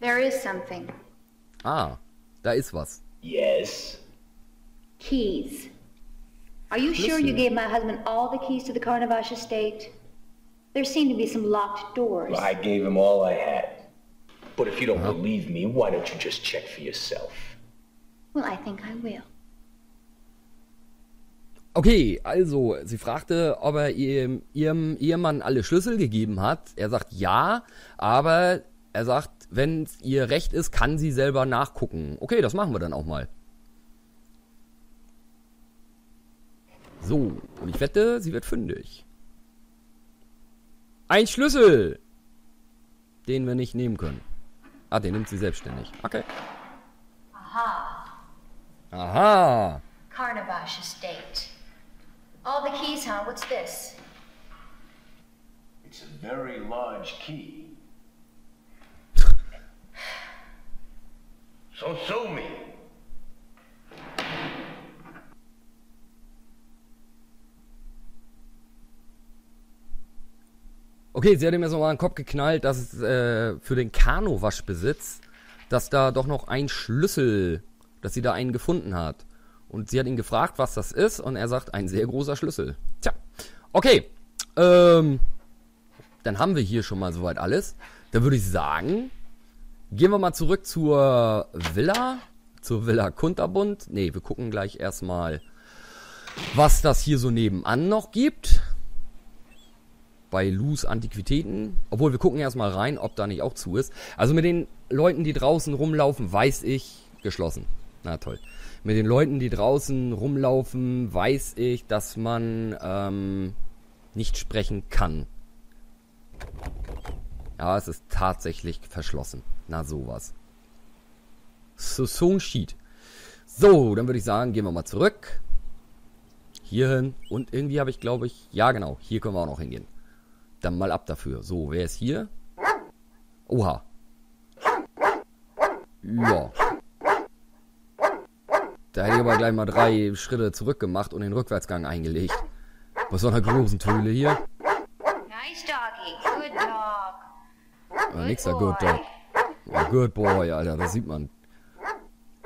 There is something. Ah, da ist was. Yes. Keys. Are you sure you gave my husband all the keys to the Carnavash estate? There seem to be some locked doors. I gave him all I had. But if you don't believe me, why don't you just check for yourself? Well, I think I will. Okay, also, sie fragte, ob er ihrem, ihrem Ehemann alle Schlüssel gegeben hat. Er sagt ja, aber er sagt, wenn es ihr recht ist, kann sie selber nachgucken. Okay, das machen wir dann auch mal. So, und ich wette, sie wird fündig. Ein Schlüssel, den wir nicht nehmen können. Ah, den nimmt sie selbstständig. Okay. Aha. Carnavash estate. All the keys, huh? What's this? It's a very large key. So sue me. Okay, sie hat ihm jetzt nochmal den Kopf geknallt, dass es äh, für den Kanu-Waschbesitz, dass da doch noch ein Schlüssel, dass sie da einen gefunden hat. Und sie hat ihn gefragt, was das ist, und er sagt, ein sehr großer Schlüssel. Tja, okay. Ähm, dann haben wir hier schon mal soweit alles. Dann würde ich sagen, gehen wir mal zurück zur Villa, zur Villa Kunterbund. Nee, wir gucken gleich erstmal, was das hier so nebenan noch gibt bei Lus Antiquitäten. Obwohl, wir gucken erstmal rein, ob da nicht auch zu ist. Also mit den Leuten, die draußen rumlaufen, weiß ich, geschlossen. Na toll. Mit den Leuten, die draußen rumlaufen, weiß ich, dass man ähm, nicht sprechen kann. Ja, es ist tatsächlich verschlossen. Na sowas. So, so ein Sheet. So, dann würde ich sagen, gehen wir mal zurück. Hierhin. Und irgendwie habe ich, glaube ich, ja genau, hier können wir auch noch hingehen. Dann mal ab dafür. So, wer ist hier? Oha. Ja. Da hätte ich aber gleich mal drei Schritte zurück gemacht und den Rückwärtsgang eingelegt. Bei so einer großen Töle hier. Nice doggy. Good dog. Ja, nix da Good Dog. Good Boy, Alter, das sieht man.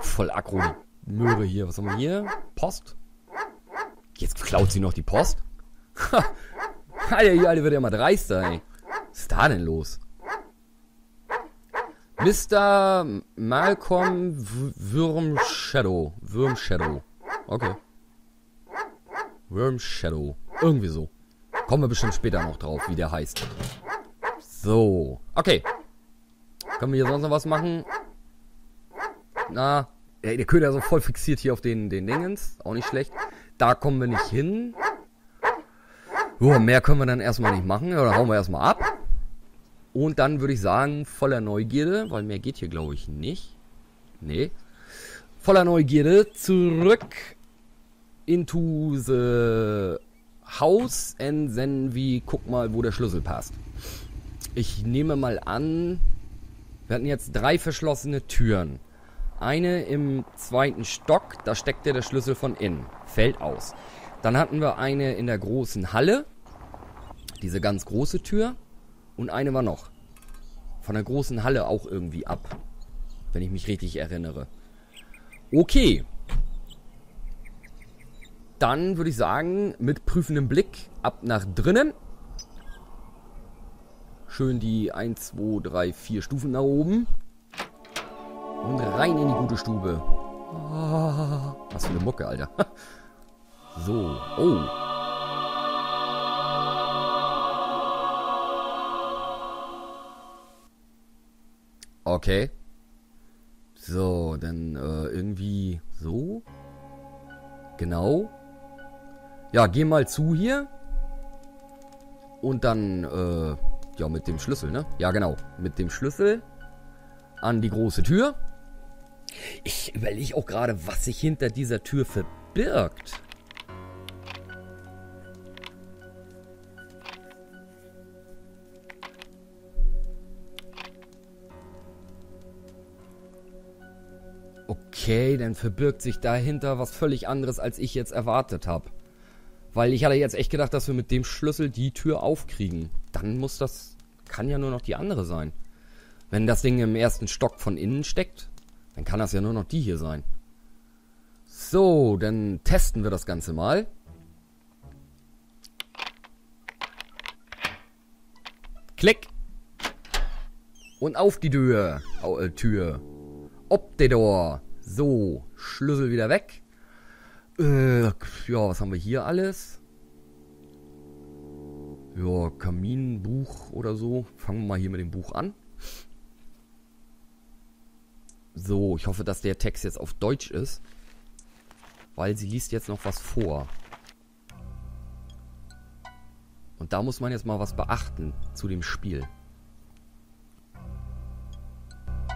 Voll aggro, die Möhre hier. Was haben wir hier? Post? Jetzt klaut sie noch die Post? Ha! Alter, hier, Alter, wird ja mal dreister, ey. Was ist da denn los? Mr. Malcolm W- Worm Shadow. Worm Shadow. Okay. Worm Shadow. Irgendwie so. Kommen wir bestimmt später noch drauf, wie der heißt. So. Okay. Können wir hier sonst noch was machen? Na, ey, der Köder ist so voll fixiert hier auf den, den Dingens. Auch nicht schlecht. Da kommen wir nicht hin. Jo, mehr können wir dann erstmal nicht machen. Dann hauen wir erstmal ab. Und dann würde ich sagen, voller Neugierde, weil mehr geht hier, glaube ich, nicht. Nee. Voller Neugierde zurück into the house and then wie guck mal, wo der Schlüssel passt. Ich nehme mal an, wir hatten jetzt drei verschlossene Türen. Eine im zweiten Stock, da steckte der Schlüssel von innen. Fällt aus. Dann hatten wir eine in der großen Halle. Diese ganz große Tür. Und eine war noch. Von der großen Halle auch irgendwie ab. Wenn ich mich richtig erinnere. Okay. Dann würde ich sagen, mit prüfendem Blick ab nach drinnen. Schön die 1, 2, 3, 4 Stufen nach oben. Und rein in die gute Stube. Ah, was für eine Mucke, Alter. So. Oh. Okay. So, dann äh, irgendwie so. Genau. Ja, geh mal zu hier. Und dann, äh, ja, mit dem Schlüssel, ne? Ja, genau. Mit dem Schlüssel an die große Tür. Ich überlege auch gerade, was sich hinter dieser Tür verbirgt. Okay, dann verbirgt sich dahinter was völlig anderes, als ich jetzt erwartet habe. Weil ich hatte jetzt echt gedacht, dass wir mit dem Schlüssel die Tür aufkriegen. Dann muss das, kann ja nur noch die andere sein. Wenn das Ding im ersten Stock von innen steckt, dann kann das ja nur noch die hier sein. So, dann testen wir das Ganze mal. Klick. Und auf die Tür. Au, äh, Tür. Ob der Door. So, Schlüssel wieder weg. Äh, ja, was haben wir hier alles? Ja, Kaminbuch oder so. Fangen wir mal hier mit dem Buch an. So, ich hoffe, dass der Text jetzt auf Deutsch ist. Weil sie liest jetzt noch was vor. Und da muss man jetzt mal was beachten zu dem Spiel.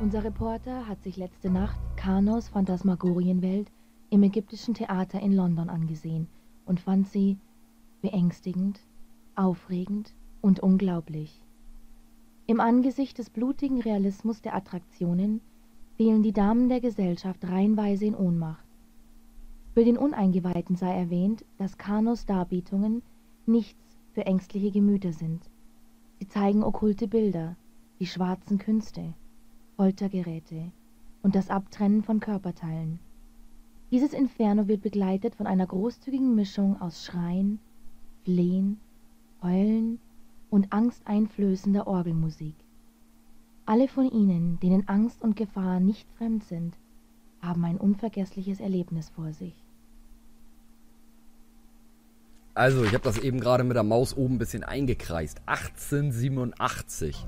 Unser Reporter hat sich letzte Nacht Kanos Phantasmagorienwelt im ägyptischen Theater in London angesehen und fand sie beängstigend, aufregend und unglaublich. Im Angesicht des blutigen Realismus der Attraktionen fielen die Damen der Gesellschaft reihenweise in Ohnmacht. Für den Uneingeweihten sei erwähnt, dass Kanos Darbietungen nichts für ängstliche Gemüter sind. Sie zeigen okkulte Bilder, die schwarzen Künste, Foltergeräte und das Abtrennen von Körperteilen. Dieses Inferno wird begleitet von einer großzügigen Mischung aus Schreien, Flehen, Heulen und angsteinflößender Orgelmusik. Alle von ihnen, denen Angst und Gefahr nicht fremd sind, haben ein unvergessliches Erlebnis vor sich. Also, ich habe das eben gerade mit der Maus oben ein bisschen eingekreist. 1887.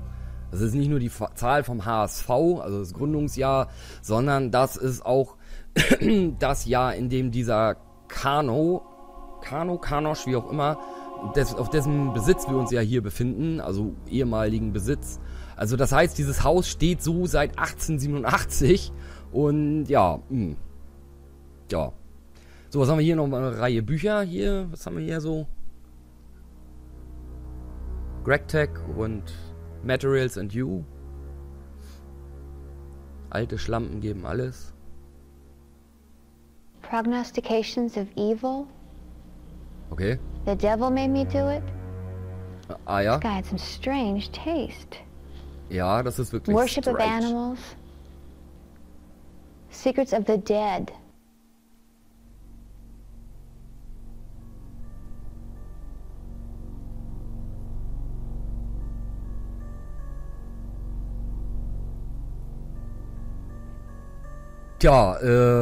Das ist nicht nur die Zahl vom HSV, also das Gründungsjahr, sondern das ist auch das Jahr, in dem dieser Kano, Kano, Kanosch, wie auch immer, des, auf dessen Besitz wir uns ja hier befinden, also ehemaligen Besitz. Also das heißt, dieses Haus steht so seit 1887 und ja, mh. Hm. ja. So, was haben wir hier noch? Eine Reihe Bücher hier. Was haben wir hier so? Greg Tech und Materials and You. Alte Schlampen geben alles. Prognostications of evil. Okay. The devil made me do it. Ah ja. This guy had some strange taste. Ja, das ist wirklich Worship strange. of animals. Secrets of the dead. Tja,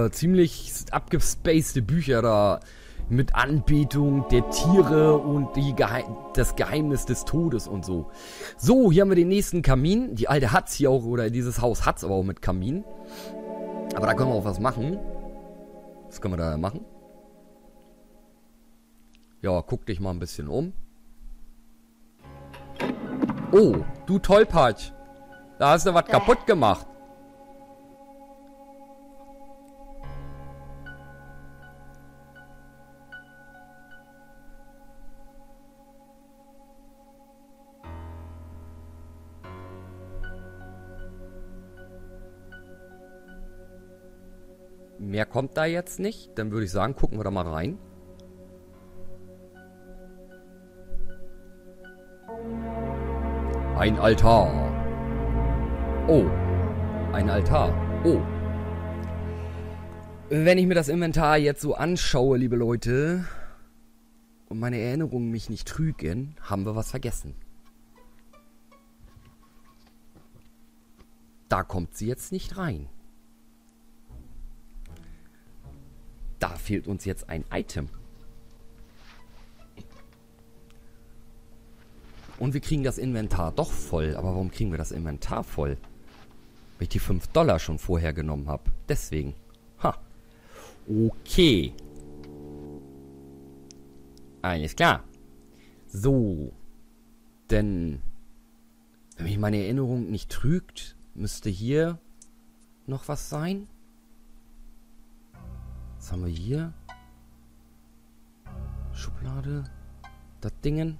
äh, ziemlich abgespacede Bücher da mit Anbetung der Tiere und die Geheim das Geheimnis des Todes und so. So, hier haben wir den nächsten Kamin. Die alte hat's hier auch, oder dieses Haus hat's aber auch mit Kamin. Aber da können wir auch was machen. Was können wir da machen? Ja, guck dich mal ein bisschen um. Oh, du Tollpatsch. Da hast du was kaputt gemacht. Mehr kommt da jetzt nicht. Dann würde ich sagen, gucken wir da mal rein. Ein Altar. Oh. Ein Altar. Oh. Wenn ich mir das Inventar jetzt so anschaue, liebe Leute, und meine Erinnerungen mich nicht trügen, haben wir was vergessen. Da kommt sie jetzt nicht rein. Da fehlt uns jetzt ein Item. Und wir kriegen das Inventar doch voll. Aber warum kriegen wir das Inventar voll? Weil ich die 5 Dollar schon vorher genommen habe. Deswegen. Ha. Okay. Alles klar. So. Denn, wenn mich meine Erinnerung nicht trügt, müsste hier noch was sein. Was haben wir hier? Schublade. Das Dingen.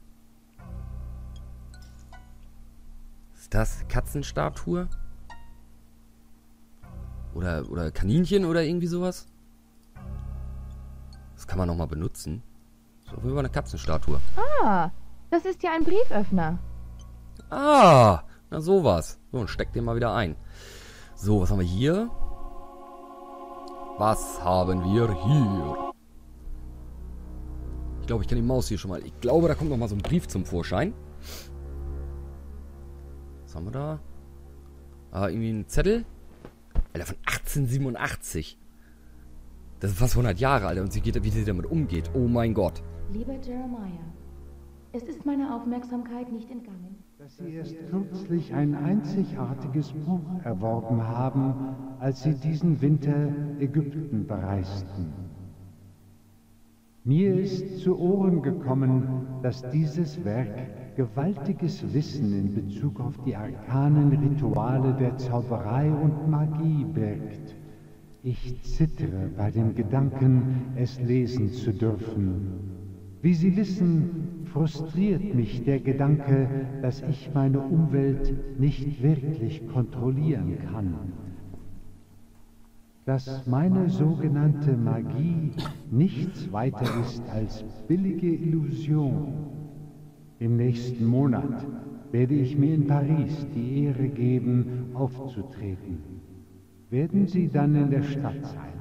Ist das Katzenstatue? Oder, oder Kaninchen oder irgendwie sowas? Das kann man nochmal benutzen. So, wie eine Katzenstatue. Ah, das ist ja ein Brieföffner. Ah, na sowas. So, und steck den mal wieder ein. So, was haben wir hier? Was haben wir hier? Ich glaube, ich kann die Maus hier schon mal... Ich glaube, da kommt noch mal so ein Brief zum Vorschein. Was haben wir da? Ah, irgendwie ein Zettel. Alter, von 1887. Das ist fast 100 Jahre, Alter. Und sie geht, wie sie damit umgeht. Oh mein Gott. Lieber Jeremiah, es ist meiner Aufmerksamkeit nicht entgangen. Dass Sie erst kürzlich ein einzigartiges Buch erworben haben, als Sie diesen Winter Ägypten bereisten. Mir ist zu Ohren gekommen, dass dieses Werk gewaltiges Wissen in Bezug auf die arkanen Rituale der Zauberei und Magie birgt. Ich zittere bei dem Gedanken, es lesen zu dürfen. Wie Sie wissen, frustriert mich der Gedanke, dass ich meine Umwelt nicht wirklich kontrollieren kann. Dass meine sogenannte Magie nichts weiter ist als billige Illusion. Im nächsten Monat werde ich mir in Paris die Ehre geben, aufzutreten. Werden Sie dann in der Stadt sein?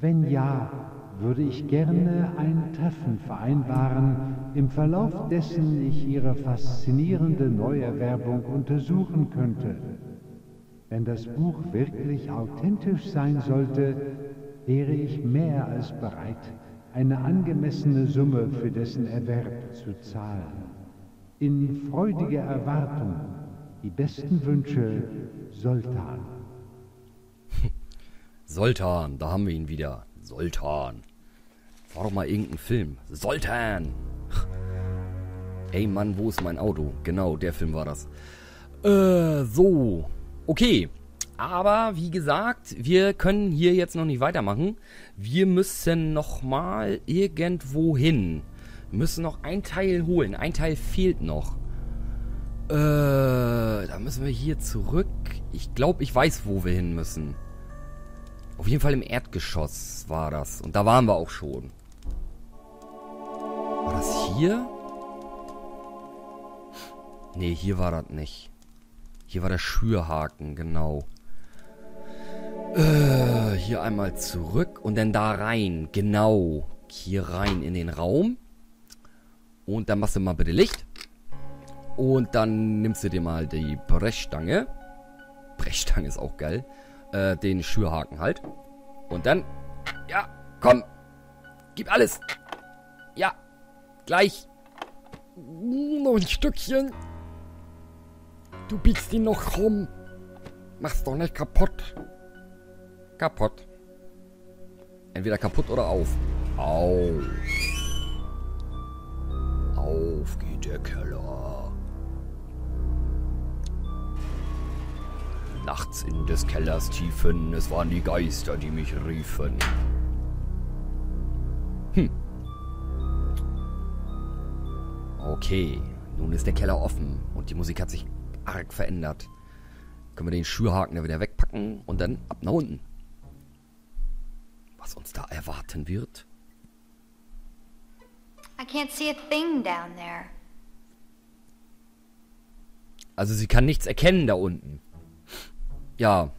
Wenn ja, würde ich gerne ein Treffen vereinbaren, im Verlauf dessen ich Ihre faszinierende Neuerwerbung untersuchen könnte. Wenn das Buch wirklich authentisch sein sollte, wäre ich mehr als bereit, eine angemessene Summe für dessen Erwerb zu zahlen. In freudiger Erwartung, die besten Wünsche, Sultan. Soltan, da haben wir ihn wieder. Soltan. War doch mal irgendein Film. Soltan! Ey Mann, wo ist mein Auto? Genau, der Film war das. Äh, so. Okay. Aber wie gesagt, wir können hier jetzt noch nicht weitermachen. Wir müssen noch mal irgendwo hin. Wir müssen noch ein Teil holen. Ein Teil fehlt noch. Äh, da müssen wir hier zurück. Ich glaube, ich weiß, wo wir hin müssen. Auf jeden Fall im Erdgeschoss war das. Und da waren wir auch schon. War das hier? Nee, hier war das nicht. Hier war der Schürhaken, genau. Äh, hier einmal zurück und dann da rein. Genau. Hier rein in den Raum. Und dann machst du mal bitte Licht. Und dann nimmst du dir mal die Brechstange. Brechstange ist auch geil. Äh, den Schürhaken halt. Und dann. Ja, komm. Gib alles. Ja. Gleich. Noch ein Stückchen. Du biegst ihn noch rum. Mach's doch nicht kaputt. Kaputt. Entweder kaputt oder auf. Auf. Auf geht der Keller. Nachts in des Kellers Tiefen, es waren die Geister, die mich riefen. Hm. Okay, nun ist der Keller offen und die Musik hat sich arg verändert. Können wir den Schürhaken da wieder wegpacken und dann ab nach unten. Was uns da erwarten wird? I can't see a thing down there. Also sie kann nichts erkennen da unten. Ja.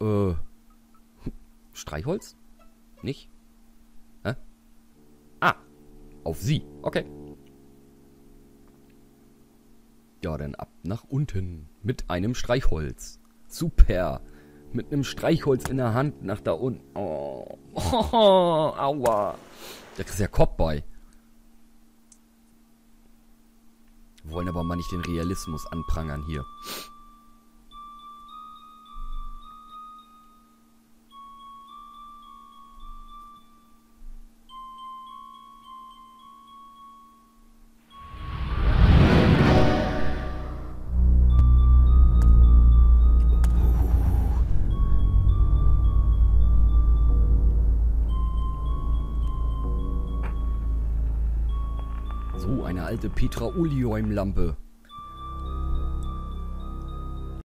Äh. Streichholz? Nicht? Hä? Ah. Auf sie. Okay. Ja, dann ab nach unten. Mit einem Streichholz. Super. Mit einem Streichholz in der Hand nach da unten. Oh. oh aua. Da kriegst du ja Kopf bei. Wollen aber mal nicht den Realismus anprangern hier. Alte Petra Ulium-Lampe.